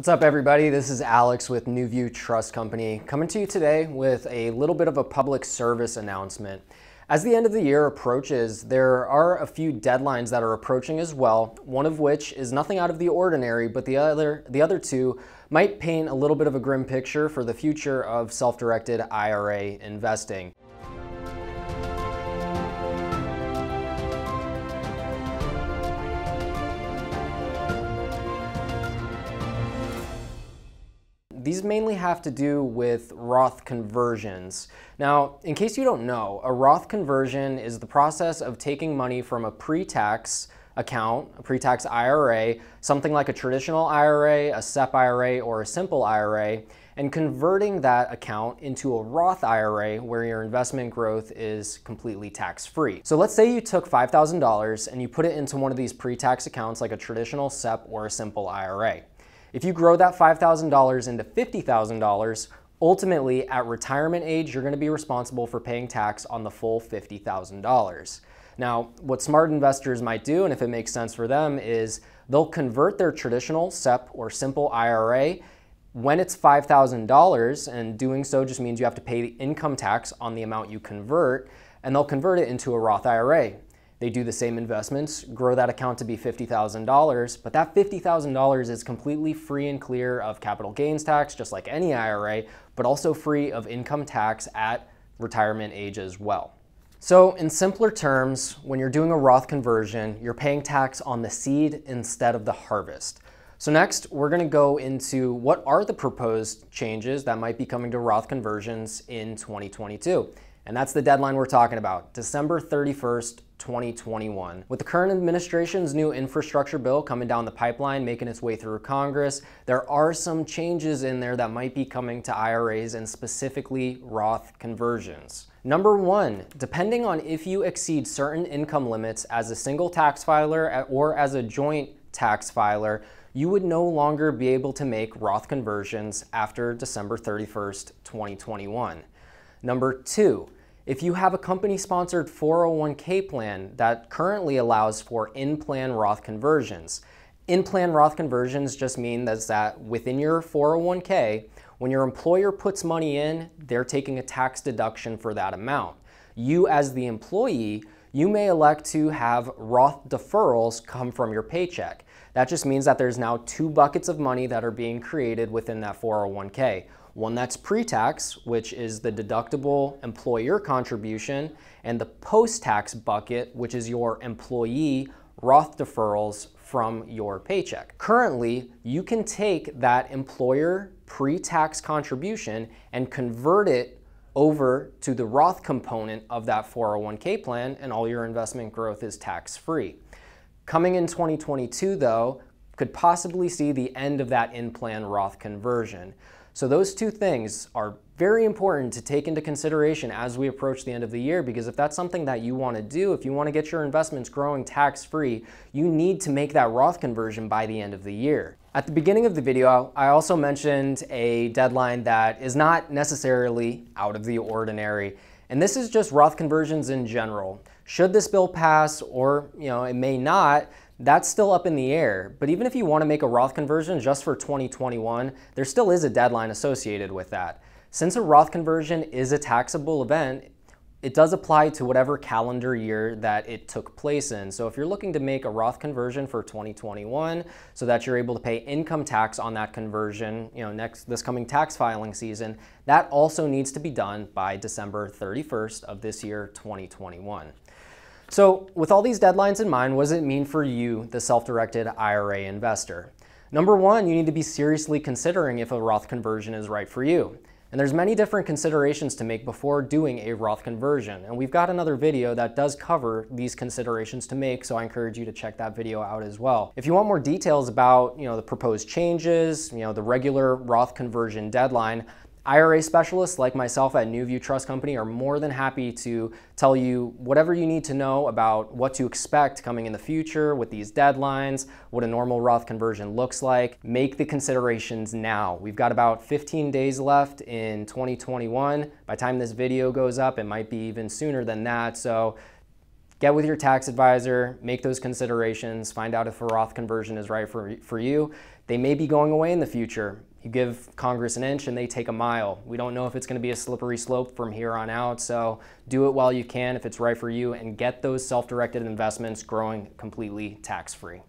What's up everybody? This is Alex with NuView Trust Company coming to you today with a little bit of a public service announcement. As the end of the year approaches, there are a few deadlines that are approaching as well, one of which is nothing out of the ordinary, but the other, the other two might paint a little bit of a grim picture for the future of self-directed IRA investing. These mainly have to do with Roth conversions. Now, in case you don't know, a Roth conversion is the process of taking money from a pre-tax account, a pre-tax IRA, something like a traditional IRA, a SEP IRA, or a simple IRA, and converting that account into a Roth IRA where your investment growth is completely tax-free. So let's say you took $5,000 and you put it into one of these pre-tax accounts like a traditional SEP or a simple IRA. If you grow that $5,000 into $50,000, ultimately at retirement age, you're gonna be responsible for paying tax on the full $50,000. Now, what smart investors might do, and if it makes sense for them, is they'll convert their traditional SEP or simple IRA when it's $5,000, and doing so just means you have to pay the income tax on the amount you convert, and they'll convert it into a Roth IRA. They do the same investments, grow that account to be $50,000, but that $50,000 is completely free and clear of capital gains tax, just like any IRA, but also free of income tax at retirement age as well. So in simpler terms, when you're doing a Roth conversion, you're paying tax on the seed instead of the harvest. So next, we're gonna go into what are the proposed changes that might be coming to Roth conversions in 2022. And that's the deadline we're talking about, December 31st, 2021. With the current administration's new infrastructure bill coming down the pipeline, making its way through Congress, there are some changes in there that might be coming to IRAs and specifically Roth conversions. Number one, depending on if you exceed certain income limits as a single tax filer or as a joint tax filer, you would no longer be able to make Roth conversions after December 31st, 2021. Number two, if you have a company-sponsored 401k plan that currently allows for in-plan Roth conversions, in-plan Roth conversions just mean that within your 401k, when your employer puts money in, they're taking a tax deduction for that amount. You as the employee, you may elect to have Roth deferrals come from your paycheck. That just means that there's now two buckets of money that are being created within that 401k. One that's pre-tax, which is the deductible employer contribution, and the post-tax bucket, which is your employee Roth deferrals from your paycheck. Currently, you can take that employer pre-tax contribution and convert it over to the Roth component of that 401k plan and all your investment growth is tax-free. Coming in 2022 though, could possibly see the end of that in-plan Roth conversion. So those two things are very important to take into consideration as we approach the end of the year because if that's something that you want to do, if you want to get your investments growing tax-free, you need to make that Roth conversion by the end of the year. At the beginning of the video, I also mentioned a deadline that is not necessarily out of the ordinary, and this is just Roth conversions in general. Should this bill pass or, you know, it may not, that's still up in the air. But even if you want to make a Roth conversion just for 2021, there still is a deadline associated with that. Since a Roth conversion is a taxable event, it does apply to whatever calendar year that it took place in. So if you're looking to make a Roth conversion for 2021 so that you're able to pay income tax on that conversion, you know, next this coming tax filing season, that also needs to be done by December 31st of this year, 2021. So with all these deadlines in mind, what does it mean for you, the self-directed IRA investor? Number one, you need to be seriously considering if a Roth conversion is right for you. And there's many different considerations to make before doing a Roth conversion. And we've got another video that does cover these considerations to make, so I encourage you to check that video out as well. If you want more details about you know, the proposed changes, you know, the regular Roth conversion deadline, IRA specialists like myself at NuView Trust Company are more than happy to tell you whatever you need to know about what to expect coming in the future with these deadlines, what a normal Roth conversion looks like. Make the considerations now. We've got about 15 days left in 2021. By the time this video goes up, it might be even sooner than that. So get with your tax advisor, make those considerations, find out if a Roth conversion is right for, for you. They may be going away in the future. You give Congress an inch and they take a mile. We don't know if it's going to be a slippery slope from here on out, so do it while you can if it's right for you and get those self directed investments growing completely tax free.